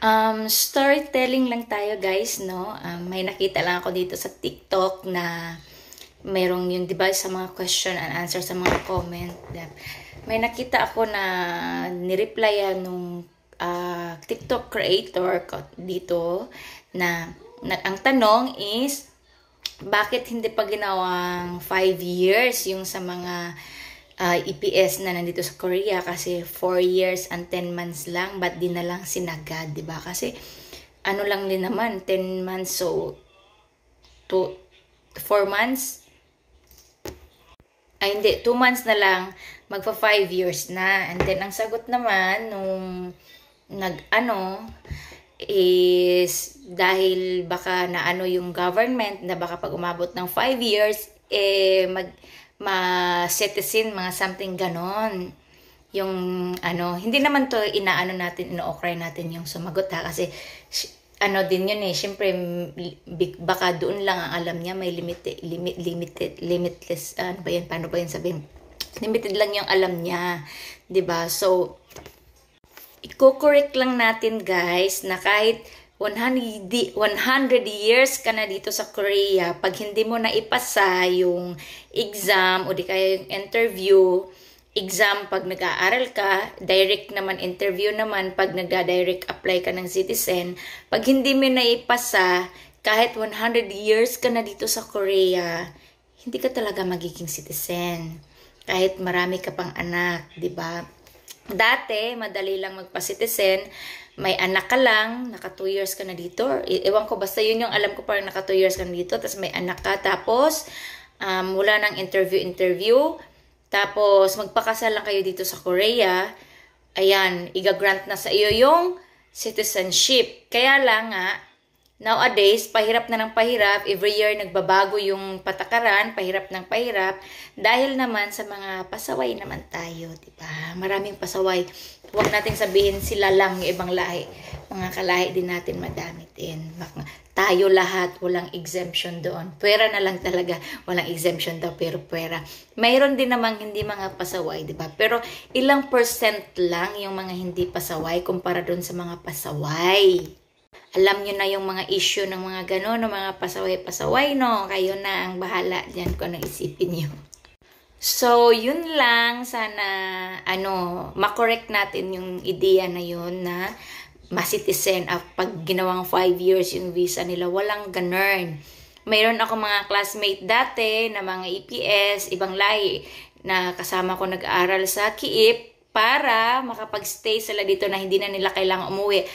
Um, storytelling lang tayo guys, no? Um, may nakita lang ako dito sa TikTok na merong yun, di sa mga question and answer sa mga comment. May nakita ako na nireplyan nung uh, TikTok creator dito na, na ang tanong is, bakit hindi pa ginawang 5 years yung sa mga uh, EPS na nandito sa Korea kasi 4 years and 10 months lang but di na lang sinagad, 'di ba? Kasi ano lang din naman 10 months so to 4 months ay hindi 2 months na lang magfa 5 years na and then ang sagot naman nung nag ano is dahil baka na ano yung government na baka pag umabot ng 5 years eh mag ma-citizen, mga something ganon. Yung ano, hindi naman to inaano natin, ino-okray natin yung sumagot ha, kasi ano din yun eh, syempre baka doon lang ang alam niya, may limited, limit, limited, limitless, ano ba yan, paano ba yan sabihin? Limited lang yung alam niya, 'di ba So, i-correct lang natin guys na kahit 100, 100 years ka na dito sa Korea, pag hindi mo na ipasa yung exam o di kaya yung interview, exam pag nag-aaral ka, direct naman interview naman pag nag-direct apply ka ng citizen, pag hindi mo na ipasa, kahit 100 years ka na dito sa Korea, hindi ka talaga magiging citizen. Kahit marami ka pang anak, 'di ba? Dati, madali lang magpa-citizen may anak ka lang, naka 2 years ka na dito. Ewan ko, basta yun yung alam ko parang naka 2 years ka na dito. Tapos may anak ka. Tapos, um, wala nang interview-interview. Tapos, magpakasal lang kayo dito sa Korea. Ayan, iga-grant na sa iyo yung citizenship. Kaya lang nga, Nowadays, pahirap na ng pahirap. Every year, nagbabago yung patakaran, pahirap ng pahirap. Dahil naman sa mga pasaway naman tayo, di ba? Maraming pasaway. Huwag nating sabihin sila lang yung ibang lahi. Mga kalahi din natin madami din. Tayo lahat, walang exemption doon. Pwera na lang talaga, walang exemption daw, pero pwera. Mayroon din namang hindi mga pasaway, di ba? Pero ilang percent lang yung mga hindi pasaway kumpara doon sa mga pasaway alam nyo na yung mga issue ng mga gano'n, ng mga pasaway-pasaway, no? Kayo na ang bahala dyan kung anong isipin nyo. So, yun lang. Sana, ano, makorek natin yung ideya na yun na masitizen at pag ginawang 5 years yung visa nila, walang ganern. Mayroon ako mga classmate dati na mga EPS, ibang lahi, na kasama ko nag-aaral sa Kiip para makapag-stay sila dito na hindi na nila kailangang umuwi.